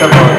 amor.